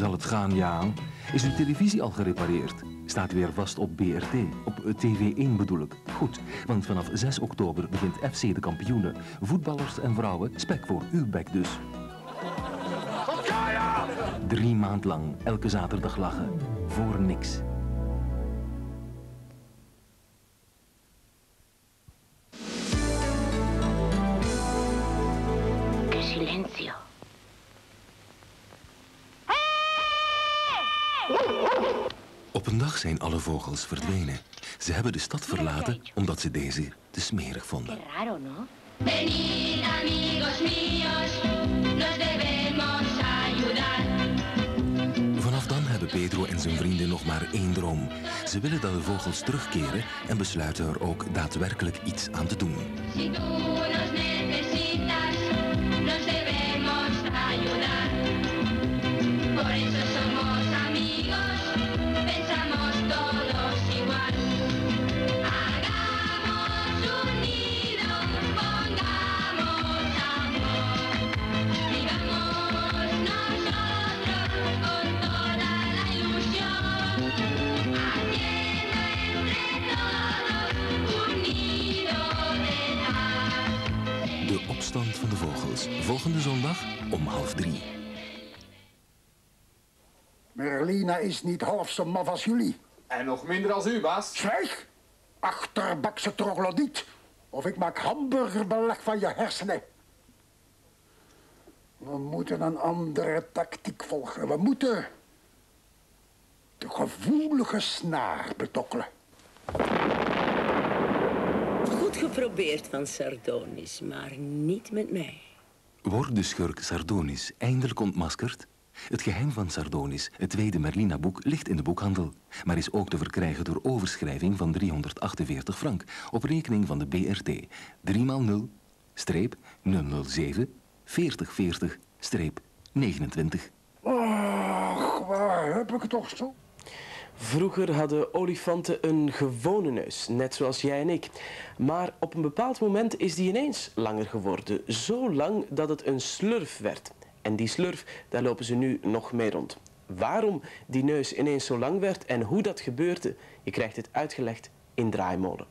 Zal het gaan, ja? Is uw televisie al gerepareerd? Staat weer vast op BRT, op TV1 bedoel ik. Goed, want vanaf 6 oktober begint FC de kampioenen. Voetballers en vrouwen, spek voor uw bek dus. Drie maand lang, elke zaterdag lachen. Voor niks. Zijn alle vogels verdwenen. Ze hebben de stad verlaten omdat ze deze te smerig vonden. raro, ¿no? Venid amigos míos, nos debemos ayudar. Vanaf dan hebben Pedro en zijn vrienden nog maar één droom. Ze willen dat de vogels terugkeren en besluiten er ook daadwerkelijk iets aan te doen. Merlina is niet half zo maf als jullie. En nog minder als u, baas. Zwijg! Achterbakse troglodiet. Of ik maak hamburgerbeleg van je hersenen. We moeten een andere tactiek volgen. We moeten de gevoelige snaar betokkelen. Goed geprobeerd van Sardonis, maar niet met mij. Wordt de schurk Sardonis eindelijk ontmaskerd? Het geheim van Sardonis, het tweede Merlina-boek, ligt in de boekhandel, maar is ook te verkrijgen door overschrijving van 348 frank op rekening van de BRT 3x0 streep 007 4040 streep 29. Ach, waar heb ik het toch zo? Vroeger hadden olifanten een gewone neus, net zoals jij en ik. Maar op een bepaald moment is die ineens langer geworden. Zo lang dat het een slurf werd. En die slurf, daar lopen ze nu nog mee rond. Waarom die neus ineens zo lang werd en hoe dat gebeurde, je krijgt het uitgelegd in Draaimolen.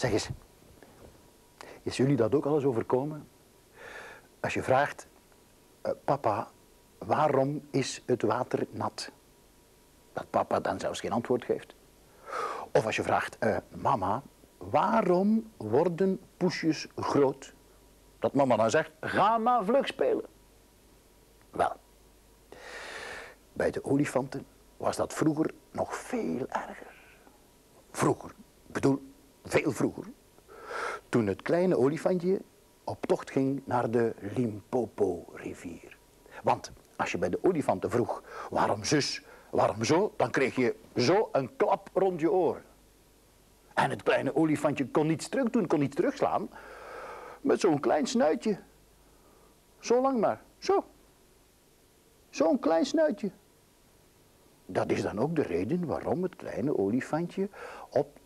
Zeg eens, is jullie dat ook al eens overkomen? Als je vraagt, eh, papa, waarom is het water nat? Dat papa dan zelfs geen antwoord geeft. Of als je vraagt, eh, mama, waarom worden poesjes groot? Dat mama dan zegt, ga maar vlug spelen. Wel, bij de olifanten was dat vroeger nog veel erger. Vroeger, ik bedoel, veel vroeger. Toen het kleine olifantje op tocht ging naar de Limpopo-rivier. Want als je bij de olifanten vroeg, waarom zus, waarom zo, dan kreeg je zo een klap rond je oren. En het kleine olifantje kon niets terug doen, kon niet terugslaan. Met zo'n klein snuitje. Zo lang maar, zo. Zo'n klein snuitje. Dat is dan ook de reden waarom het kleine olifantje op...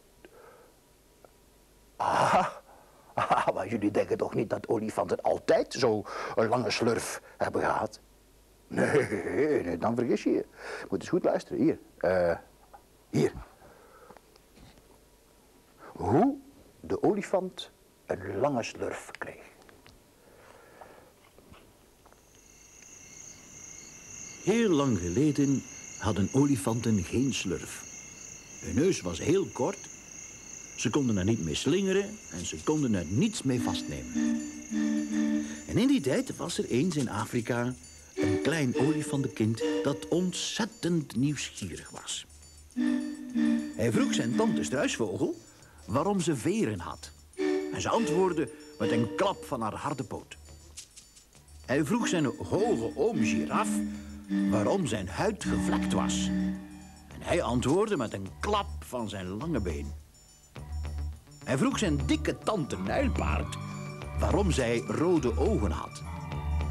Ah, ah, maar jullie denken toch niet dat olifanten altijd zo een lange slurf hebben gehad? Nee, nee, dan vergis je je. Moet eens goed luisteren. Hier. eh, hier. Hoe de olifant een lange slurf kreeg. Heel lang geleden hadden olifanten geen slurf. Hun neus was heel kort. Ze konden er niet mee slingeren en ze konden er niets mee vastnemen. En in die tijd was er eens in Afrika een klein olifantenkind dat ontzettend nieuwsgierig was. Hij vroeg zijn tante struisvogel waarom ze veren had. En ze antwoordde met een klap van haar harde poot. Hij vroeg zijn hoge oom giraf waarom zijn huid gevlekt was. En hij antwoordde met een klap van zijn lange been. Hij vroeg zijn dikke tante Nijlpaard waarom zij rode ogen had.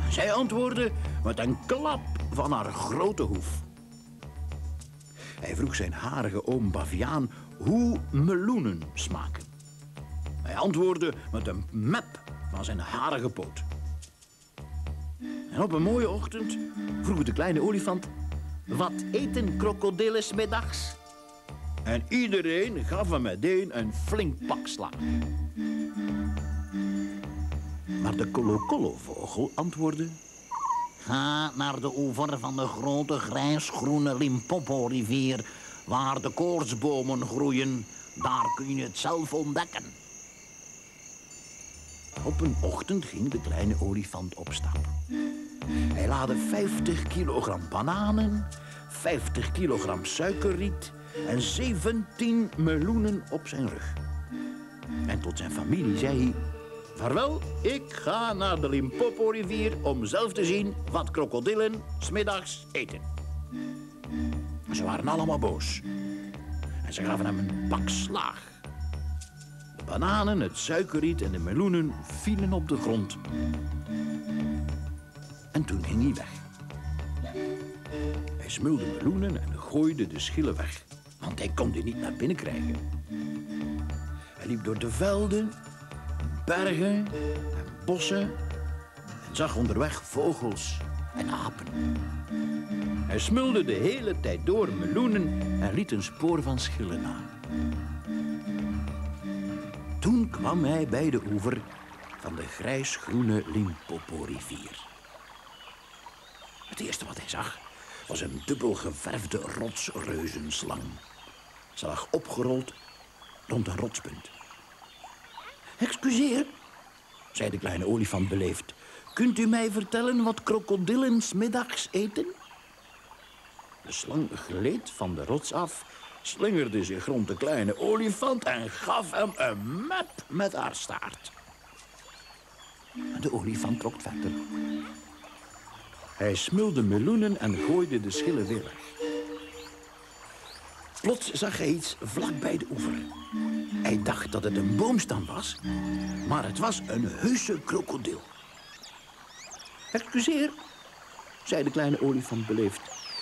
Zij antwoordde met een klap van haar grote hoef. Hij vroeg zijn harige oom Baviaan hoe meloenen smaken. Hij antwoordde met een mep van zijn harige poot. En op een mooie ochtend vroeg de kleine olifant... Wat eten krokodillen middags? En iedereen gaf hem meteen een flink pak slaag. Maar de kolokolo-vogel antwoordde... Ga naar de oever van de grote grijsgroene Limpopo-rivier... waar de koortsbomen groeien. Daar kun je het zelf ontdekken. Op een ochtend ging de kleine olifant op stap. Hij laadde 50 kilogram bananen, 50 kilogram suikerriet en 17 meloenen op zijn rug. En tot zijn familie zei hij... Vaarwel, ik ga naar de Limpopo-rivier om zelf te zien wat krokodillen smiddags eten. Ze waren allemaal boos. En ze gaven hem een pak slaag. De bananen, het suikerriet en de meloenen vielen op de grond. En toen ging hij weg. Hij smulde meloenen en gooide de schillen weg, want hij kon die niet naar binnen krijgen. Hij liep door de velden, bergen en bossen en zag onderweg vogels en apen. Hij smulde de hele tijd door meloenen en liet een spoor van schillen na. Toen kwam hij bij de oever van de grijsgroene Limpopo-rivier. Het eerste wat hij zag was een dubbel geverfde rotsreuzenslang. Ze lag opgerold rond een rotspunt. Excuseer, zei de kleine olifant beleefd. Kunt u mij vertellen wat krokodillen middags eten? De slang gleed van de rots af, slingerde zich rond de kleine olifant en gaf hem een mep met haar staart. De olifant trok verder. Hij smulde meloenen en gooide de schillen weer weg. Plots zag hij iets vlak bij de oever. Hij dacht dat het een boomstam was, maar het was een heuse krokodil. Excuseer, zei de kleine olifant beleefd.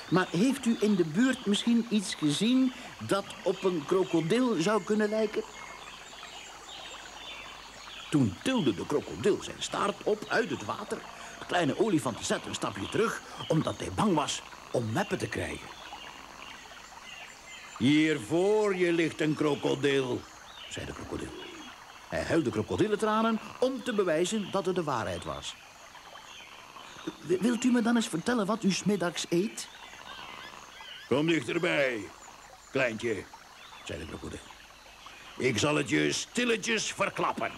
Maar heeft u in de buurt misschien iets gezien dat op een krokodil zou kunnen lijken? Toen tilde de krokodil zijn staart op uit het water. De kleine olifant zette een stapje terug, omdat hij bang was om meppen te krijgen. Hier voor je ligt een krokodil, zei de krokodil. Hij huilde krokodillentranen om te bewijzen dat het de waarheid was. Wilt u me dan eens vertellen wat u smiddags eet? Kom dichterbij, kleintje, zei de krokodil. Ik zal het je stilletjes verklappen.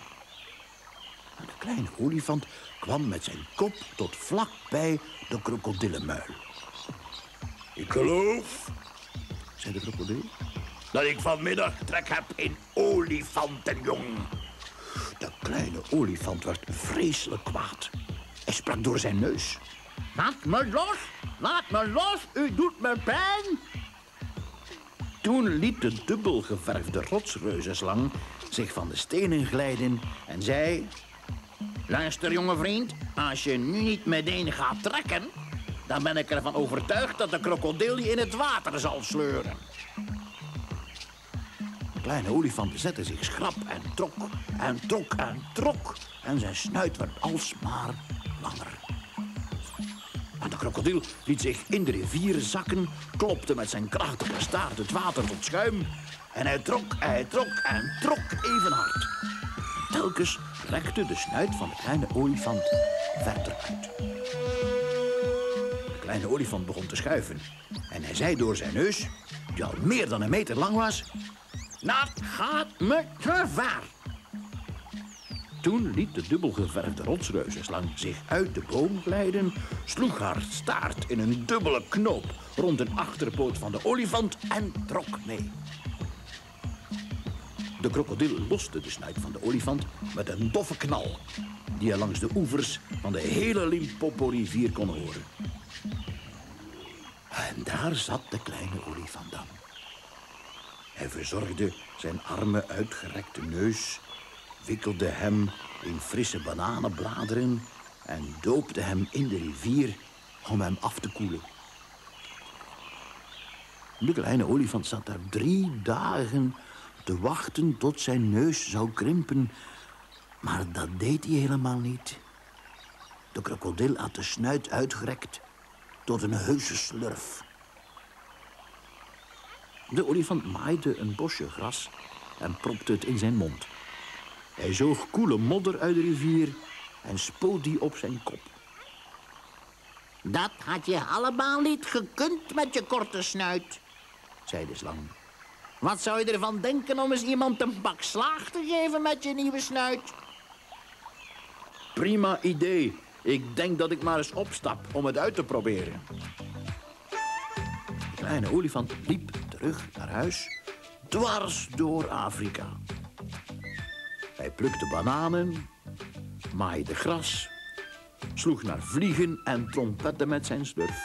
En de kleine olifant kwam met zijn kop tot vlak bij de krokodillenmuil. Ik geloof, zei de krokodil, dat ik vanmiddag trek heb in olifantenjong. De kleine olifant werd vreselijk kwaad. Hij sprak door zijn neus. Laat me los, laat me los, u doet me pijn. Toen liet de dubbel geverfde rotsreuzenslang zich van de stenen glijden en zei... Luister, jonge vriend, als je nu niet meteen gaat trekken... dan ben ik ervan overtuigd dat de krokodil je in het water zal sleuren. De kleine olifant zette zich schrap en trok en trok en trok... en zijn snuit werd alsmaar langer. Maar de krokodil liet zich in de rivier zakken, klopte met zijn krachtige staart het water tot schuim. En hij trok, hij trok en trok even hard. Telkens rekte de snuit van de kleine olifant verder uit. Kleine olifant begon te schuiven. En hij zei door zijn neus, die al meer dan een meter lang was... Dat gaat me te ver. Toen liet de dubbelgeverfde rotsreuzenslang zich uit de boom glijden, sloeg haar staart in een dubbele knoop rond een achterpoot van de olifant en trok mee. De krokodil loste de snuit van de olifant met een doffe knal, die hij langs de oevers van de hele Limpopo-rivier kon horen. En daar zat de kleine olifant dan. Hij verzorgde zijn arme uitgerekte neus, wikkelde hem in frisse bananenbladeren en doopte hem in de rivier om hem af te koelen. De kleine olifant zat daar drie dagen te wachten tot zijn neus zou krimpen. Maar dat deed hij helemaal niet. De krokodil had de snuit uitgerekt tot een heuse slurf. De olifant maaide een bosje gras en propte het in zijn mond. Hij zoog koele modder uit de rivier en spoot die op zijn kop. Dat had je allemaal niet gekund met je korte snuit. zei de slang. Wat zou je ervan denken om eens iemand een pak slaag te geven met je nieuwe snuit? Prima idee. Ik denk dat ik maar eens opstap om het uit te proberen. De kleine olifant liep terug naar huis, dwars door Afrika. Hij plukte bananen, maaide gras, sloeg naar vliegen en trompette met zijn slurf.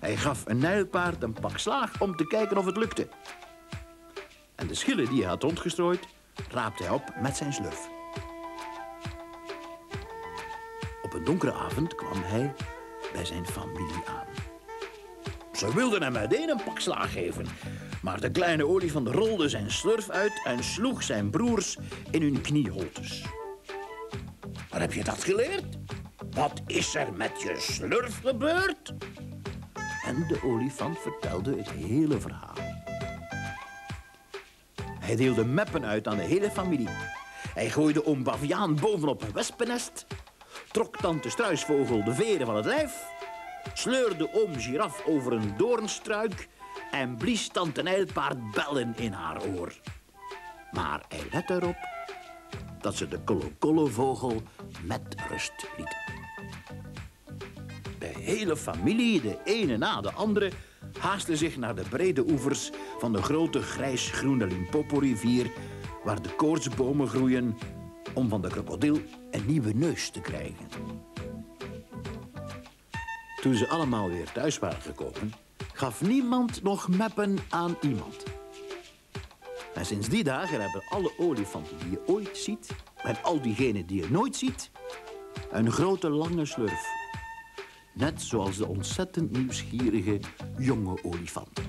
Hij gaf een nijlpaard een pak slaag om te kijken of het lukte. En de schillen die hij had rondgestrooid, raapte hij op met zijn slurf. Een donkere avond kwam hij bij zijn familie aan. Ze wilden hem meteen een pak slaag geven. Maar de kleine olifant rolde zijn slurf uit en sloeg zijn broers in hun knieholtes. Waar heb je dat geleerd? Wat is er met je slurf gebeurd? En de olifant vertelde het hele verhaal. Hij deelde meppen uit aan de hele familie. Hij gooide oom Baviaan bovenop een wespennest, trok tante Struisvogel de veren van het lijf, sleurde oom Giraf over een doornstruik en blies tante Nijlpaard bellen in haar oor. Maar hij let erop dat ze de kolokolo-vogel met rust lieten. De hele familie, de ene na de andere, haastte zich naar de brede oevers van de grote grijs-groene Limpopo-rivier, waar de koortsbomen groeien, om van de krokodil een nieuwe neus te krijgen. Toen ze allemaal weer thuis waren gekomen, gaf niemand nog meppen aan iemand. En sinds die dagen hebben alle olifanten die je ooit ziet, en al diegenen die je nooit ziet, een grote lange slurf. Net zoals de ontzettend nieuwsgierige jonge olifant.